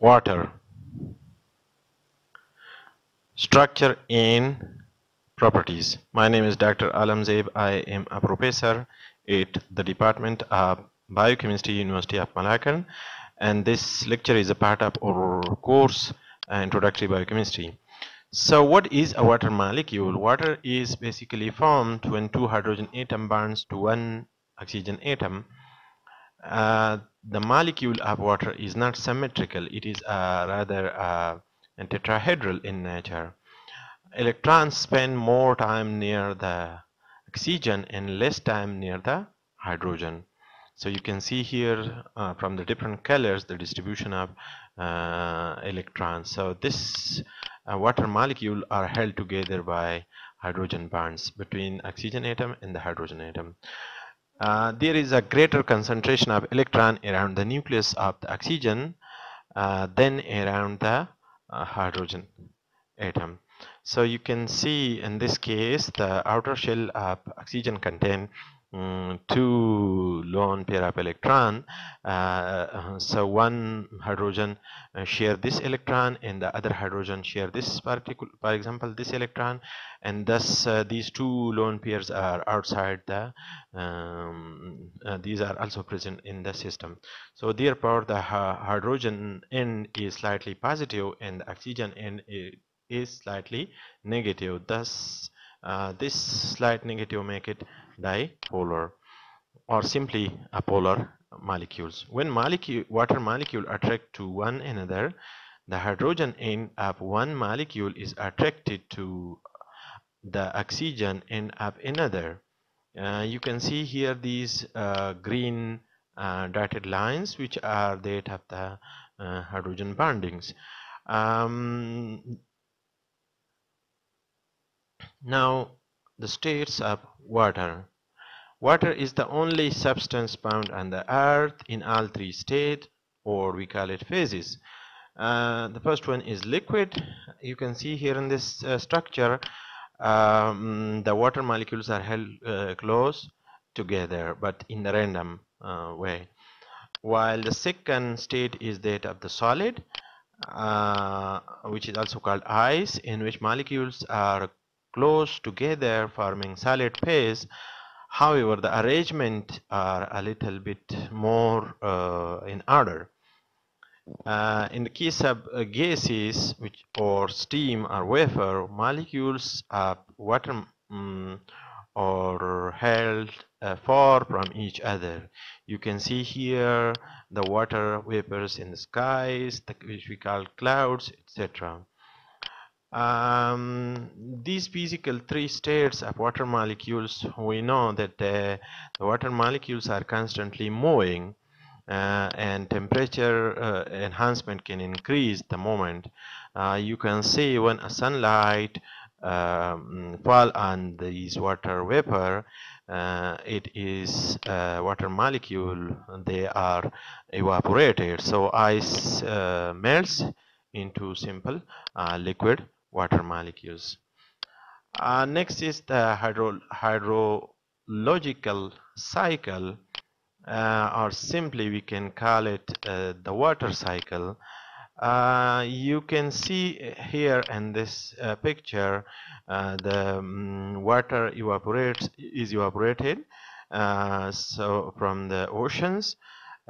water. Structure in properties. My name is dr alam zaib i am a professor at the department of biochemistry university of malacca and this lecture is a part of our course uh, introductory biochemistry. So what is a water molecule? Water is basically formed when two hydrogen atom bonds to one oxygen atom uh, the molecule of water is not symmetrical. It is uh, rather uh, tetrahedral in nature. Electrons spend more time near the oxygen and less time near the hydrogen. So you can see here uh, from the different colors the distribution of uh, electrons. So this uh, water molecule are held together by hydrogen bonds between oxygen atom and the hydrogen atom uh, there is a greater concentration of electron around the nucleus of the oxygen uh, than around the uh, hydrogen atom. So you can see in this case the outer shell of oxygen contain um, two lone pair of electron uh, so one hydrogen uh, share this electron and the other hydrogen share this particular for example this electron. And thus uh, these two lone pairs are outside the um, uh, these are also present in the system. So therefore the hydrogen end is slightly positive and the oxygen end is slightly negative. Thus uh, this slight negative make it dipolar or simply apolar molecules. When molecule, water molecule attract to one another, the hydrogen end of one molecule is attracted to the oxygen end of another. Uh, you can see here these uh, green uh, dotted lines which are that of the uh, hydrogen bondings. Um, now the states of water Water is the only substance found on the earth in all three states or we call it phases. Uh, the first one is liquid. You can see here in this uh, structure um, the water molecules are held uh, close together but in a random uh, way. While the second state is that of the solid uh, which is also called ice in which molecules are close together forming solid phase However, the arrangement are a little bit more uh, in order. Uh, in the case of uh, gases, which or steam or vapor, molecules of water um, are held uh, far from each other. You can see here the water vapors in the skies, which we call clouds, etc um, these physical three states of water molecules we know that uh, the water molecules are constantly moving uh, and temperature uh, enhancement can increase the moment. Uh, you can see when a sunlight um, fall on these water vapor uh, it is uh, water molecule they are evaporated. So ice melts into simple liquid water molecules. Uh, next is the hydro hydrological cycle uh, or simply we can call it uh, the water cycle. Uh, you can see here in this uh, picture uh, the um, water evaporates is evaporated so from the oceans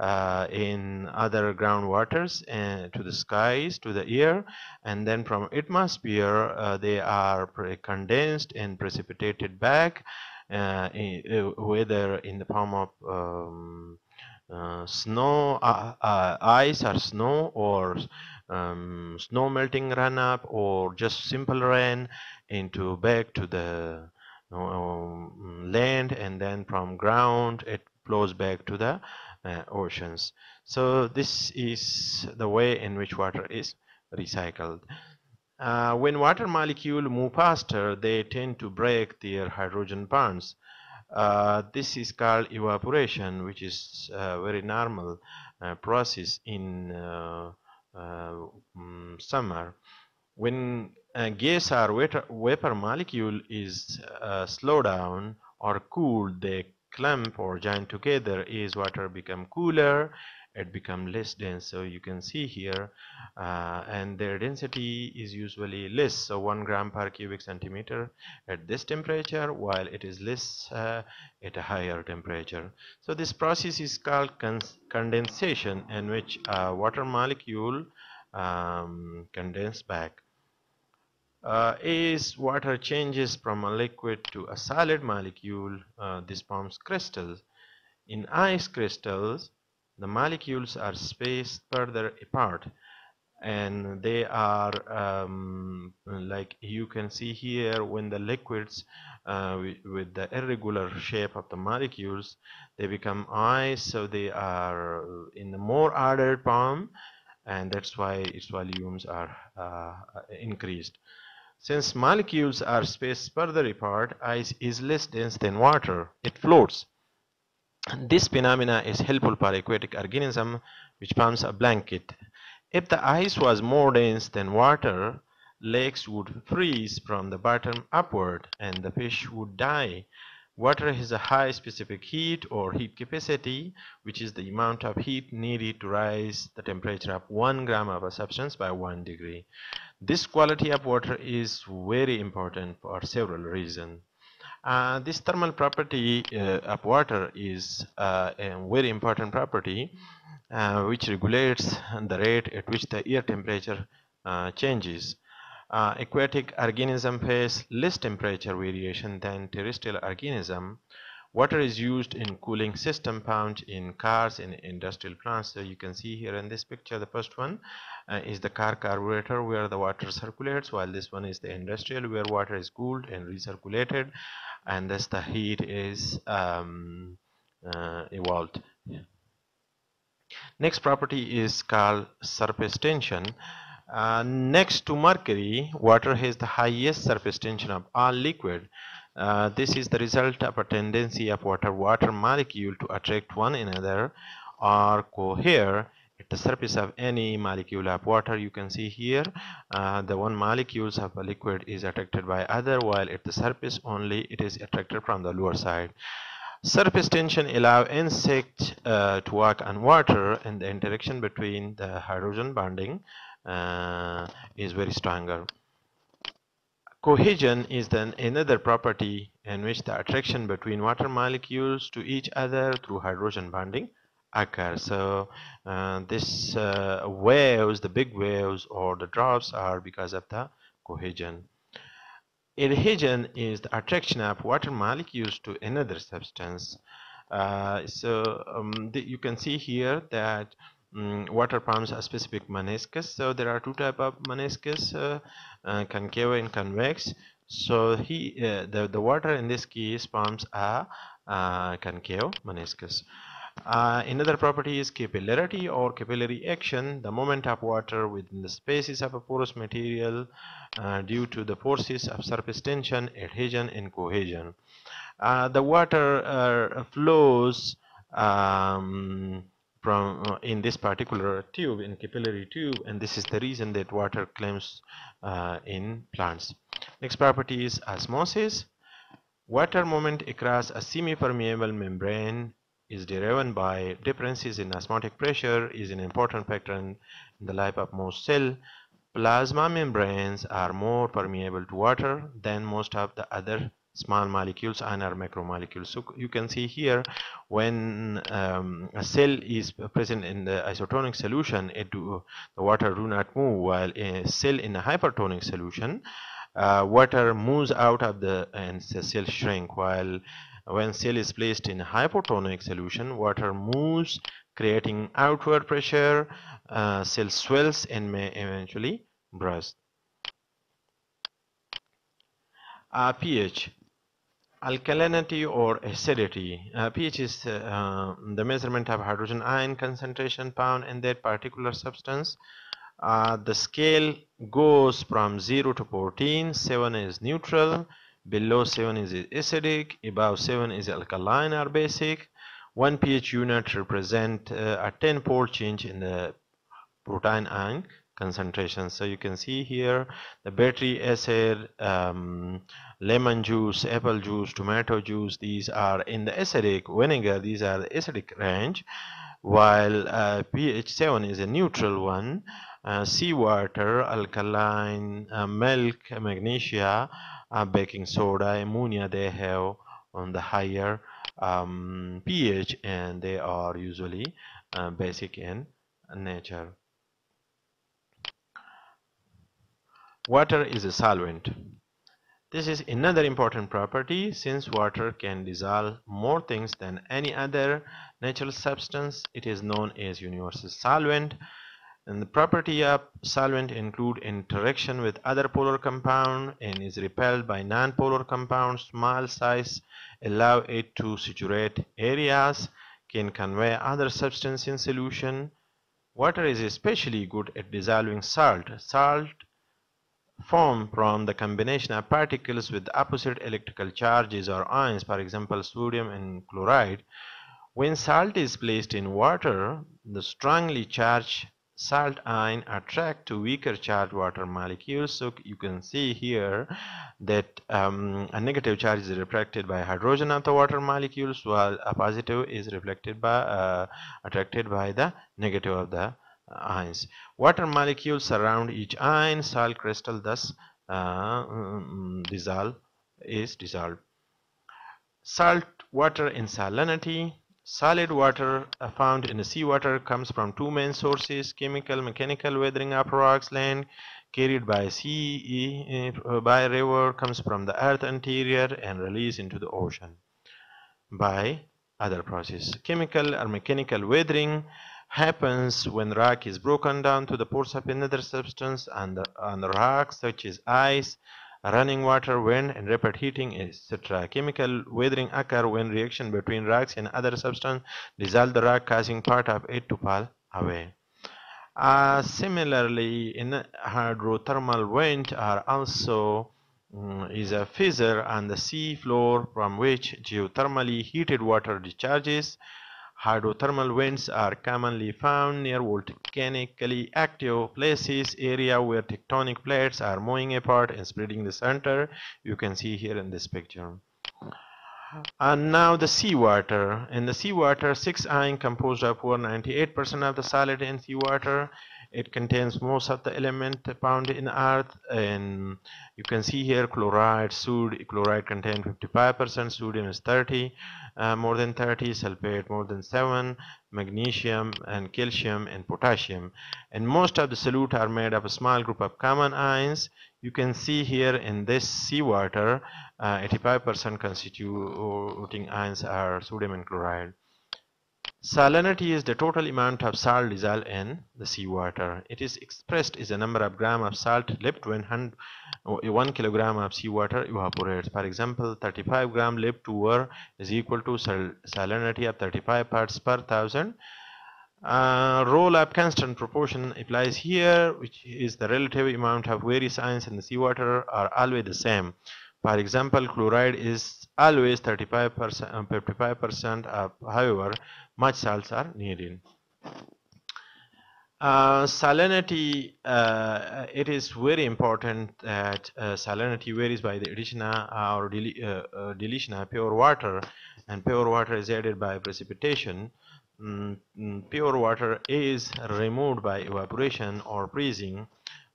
uh, in other groundwaters and to the skies to the air and then from atmosphere uh, they are condensed and precipitated back uh, in, uh, whether in the form of um, uh, snow uh, ice or snow or um, snow melting run up or just simple rain into back to the um, land and then from ground it flows back to the uh, oceans. So this is the way in which water is recycled. Uh, when water molecules move faster they tend to break their hydrogen bonds. Uh, this is called evaporation which is a very normal uh, process in uh, um, summer. When gas or vapor molecule is slowed down or cooled they clump or join together is water become cooler it become less dense. So you can see here uh, and their density is usually less. So 1 gram per cubic centimeter at this temperature while it is less uh, at a higher temperature. So this process is called condensation in which a water molecule um, condense back uh, as water changes from a liquid to a solid molecule uh, this forms crystals. In ice crystals the molecules are spaced further apart and they are um, like you can see here when the liquids uh, with, with, the irregular shape of the molecules they become ice so they are in the more ordered form and that's why its volumes are uh, increased since molecules are spaced further apart ice is less dense than water it floats this phenomena is helpful for aquatic organism which forms a blanket if the ice was more dense than water, lakes would freeze from the bottom upward and the fish would die. Water has a high specific heat or heat capacity, which is the amount of heat needed to rise the temperature of 1 gram of a substance by 1 degree. This quality of water is very important for several reasons. Uh, this thermal property uh, of water is uh, a very important property uh, which regulates the rate at which the air temperature uh, changes. Uh, aquatic organism face less temperature variation than terrestrial organism. Water is used in cooling system found in cars in industrial plants. So you can see here in this picture, the first one uh, is the car carburetor where the water circulates, while this one is the industrial where water is cooled and recirculated, and thus the heat is um, uh, evolved. Yeah. Next property is called surface tension. Uh, next to mercury, water has the highest surface tension of all liquid. Uh, this is the result of a tendency of water-water molecule to attract one another or cohere at the surface of any molecule of water you can see here uh, the one molecules of a liquid is attracted by other while at the surface only it is attracted from the lower side Surface tension allow insect uh, to walk on water and the interaction between the hydrogen bonding uh, is very stronger. Cohesion is then another property in which the attraction between water molecules to each other through hydrogen bonding occurs. So uh, this uh, waves, the big waves or the drops are because of the cohesion. Adhesion is the attraction of water molecules to another substance. Uh, so um, the, you can see here that um, water forms a specific meniscus. So there are two type of meniscus, uh, uh, concave and convex. So he, uh, the the water in this case forms a uh, concave meniscus. Uh, another property is capillarity or capillary action, the movement of water within the spaces of a porous material uh, due to the forces of surface tension, adhesion, and cohesion. The water flows um, from uh, in this particular tube, in capillary tube, and this is the reason that water climbs uh, in plants. Next property is osmosis. Water movement across a semi-permeable membrane is driven by differences in osmotic pressure is an important factor in, in the life of most cell. Plasma membranes are more permeable to water than most of the other small molecules and our macromolecules. So you can see here when um, a cell is present in the isotonic solution, it do, the water do not move while a cell in a hypertonic solution, uh, water moves out of the and the cell shrink while when cell is placed in a hypotonic solution, water moves creating outward pressure, uh, cell swells and may eventually burst. Uh, pH alkalinity or acidity. Uh, pH is uh, the measurement of hydrogen ion concentration found in that particular substance. Uh, the scale goes from 0 to 14 7 is neutral below 7 is acidic above 7 is alkaline or basic. One pH unit represent uh, a tenfold change in the protein ion concentration. So you can see here the battery acid um, lemon juice apple juice tomato juice these are in the acidic vinegar. These are the acidic range while uh, pH 7 is a neutral one. Uh, seawater alkaline uh, milk magnesia baking soda ammonia they have on the higher um, pH and they are usually uh, basic in nature water is a solvent this is another important property since water can dissolve more things than any other natural substance. It is known as universal solvent. And the property of solvent include interaction with other polar compound and is repelled by non-polar compounds. Small size allow it to saturate areas, can convey other substance in solution. Water is especially good at dissolving salt. Salt form from the combination of particles with opposite electrical charges or ions, for example, sodium and chloride. When salt is placed in water, the strongly charged salt ion attract to weaker charged water molecules. So you can see here that um, a negative charge is reflected by hydrogen of the water molecules, while a positive is reflected by uh, attracted by the negative of the ions. Water molecules surround each ion, salt crystal thus um, dissolve is dissolved. Salt water in salinity. Solid water uh, found in the seawater comes from two main sources, chemical mechanical weathering of rocks, land carried by sea uh, by river comes from the earth interior and released into the ocean by other process. Chemical or mechanical weathering happens when rock is broken down to the pores of another substance and and rocks such as ice, running water, wind, and rapid heating, etc. Chemical weathering occur when reaction between rocks and other substance dissolve the rock, causing part of it to fall away. Uh, similarly, in hydrothermal vent are also um, is a fissure on the sea floor from which geothermally heated water discharges. Hydrothermal vents are commonly found near volcanically active places, area where tectonic plates are moving apart and spreading the center. You can see here in this picture. And now the seawater. In the seawater, six ion composed of over 98% of the solid in seawater it contains most of the element found in earth and you can see here chloride sodium chloride contain 55% sodium is 30 uh, more than 30 sulfate more than 7 magnesium and calcium and potassium. And most of the solute are made of a small group of common ions. You can see here in this seawater 85% uh, constituting ions are sodium and chloride Salinity is the total amount of salt dissolved in the seawater. It is expressed as a number of gram of salt left when 1 kilogram of seawater evaporates. For example, 35 gram left over is equal to sal salinity of 35 parts per thousand. Uh, role of constant proportion applies here, which is the relative amount of various ions in the seawater are always the same. For example, chloride is always 35% 55% of however much salts are needed. Uh, salinity, uh, it is very important that uh, salinity varies by the addition or uh, uh, deletion of pure water and pure water is added by precipitation. Mm, mm, pure water is removed by evaporation or freezing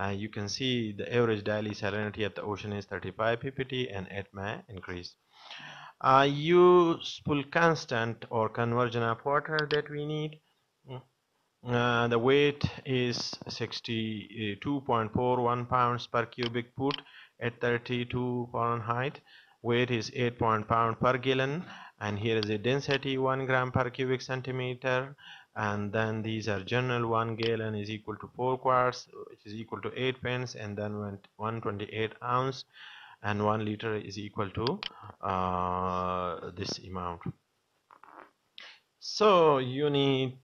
uh, you can see the average daily salinity of the ocean is 35 ppt and it may increase. Uh, useful constant or conversion of water that we need. Mm, uh, the weight is 62.41 pounds per cubic foot at 32 Fahrenheit. Weight is 8 pound per gallon and here is a density 1 gram per cubic centimeter and then these are general 1 gallon is equal to 4 quarts which is equal to 8 pence and then 128 ounce and 1 liter is equal to uh, this amount. So you need